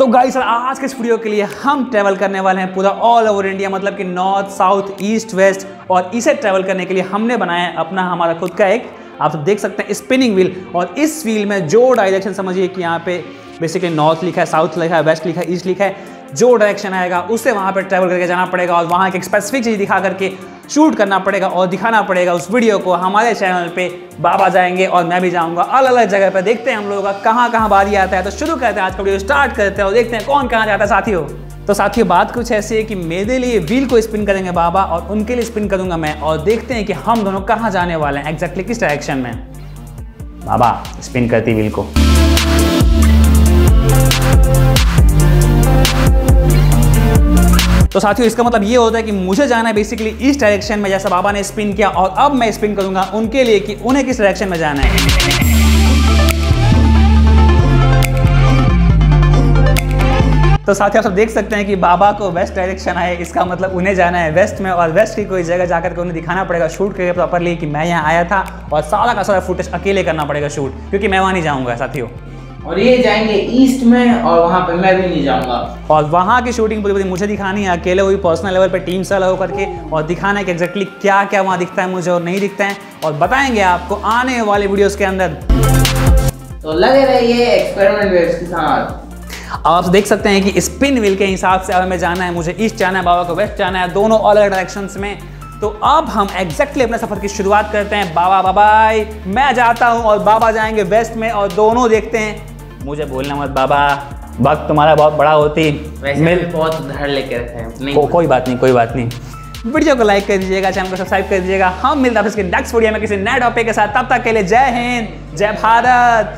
तो गाइस आज के इस वीडियो के लिए हम ट्रैवल करने वाले हैं पूरा ऑल ओवर इंडिया मतलब कि नॉर्थ साउथ ईस्ट वेस्ट और इसे ट्रैवल करने के लिए हमने बनाया है अपना हमारा खुद का एक, आप सब देख सकते हैं स्पिनिंग व्हील और इस व्हील में जो डायरेक्शन समझिए कि यहाँ पे बेसिकली नॉर्थ लिखा है साउथ लिखा है वेस्ट लिखा है ईस्ट लिखा है जो डायरेक्शन आएगा उससे वहाँ पर ट्रैवल करके जाना पड़ेगा और वहाँ एक स्पेसिफिक चीज़ दिखा करके शूट करना पड़ेगा और दिखाना पड़ेगा उस वीडियो को हमारे चैनल पे बाबा जाएँगे और मैं भी जाऊँगा। अलग अलग जगह पे देखते हैं हम लोगों का कहाँ कहाँ बारी आता है। तो शुरू करते हैं आज का वीडियो स्टार्ट करते हैं और देखते हैं कौन कहाँ जाता है। साथियों तो साथियों, बात कुछ ऐसी है कि मेरे लिए व्हील को स्पिन करेंगे बाबा और उनके लिए स्पिन करूँगा मैं और देखते हैं कि हम दोनों कहाँ जाने वाले हैं एग्जैक्टली किस डायरेक्शन में। बाबा स्पिन करती व्हील को। तो साथियों, इसका मतलब ये होता है कि मुझे जाना है बेसिकली इस डायरेक्शन में जैसा बाबा ने स्पिन किया और अब मैं स्पिन करूँगा उनके लिए कि उन्हें किस डायरेक्शन में जाना है। तो साथियों, आप सब देख सकते हैं कि बाबा को वेस्ट डायरेक्शन आए, इसका मतलब उन्हें जाना है वेस्ट में और वेस्ट की कोई जगह जाकर के उन्हें दिखाना पड़ेगा शूट करके प्रॉपरली कि मैं यहाँ आया था और सारा का सारा फुटेज अकेले करना पड़ेगा शूट क्योंकि मैं वहाँ नहीं जाऊँगा, साथियों। और ये जाएँगे ईस्ट में और वहाँ पे मैं भी नहीं जाऊँगा। और वहाँ की शूटिंग पूरी पूरी मुझे दिखानी है। अकेले हुई पर्सनल लेवल पे टीम से अलग होकर के और दिखाना है कि एग्जैक्टली क्या क्या वहाँ दिखता है मुझे और नहीं दिखता है। और बताएँगे आपको आने वाले वीडियोस के अंदर। तो लगे रहिए एक्सपेरिमेंट वेव्स के साथ। अब आप देख सकते हैं कि स्पिन व्हील के हिसाब से अब हमें जाना है। मुझे ईस्ट जाना है बाबा को वेस्ट जाना है दोनों अलग डायरेक्शन में। तो अब हम एग्जैक्टली अपने सफ़र की शुरुआत करते हैं। बाबा बाबाई मैं जाता हूँ और बाबा जाएँगे वेस्ट में और दोनों देखते हैं। मुझे बोलना मत बाबा वक्त तुम्हारा बहुत बड़ा होती। मिल। बहुत उधार लेके रखे हैं। को, कोई बात नहीं कोई बात नहीं। वीडियो को लाइक कर दीजिएगा चैनल को सब्सक्राइब कर दीजिएगा हम मिलते हैं नेक्स्ट वीडियो में किसी नए टॉपिक के साथ। तब तक के लिए जय हिंद जय भारत।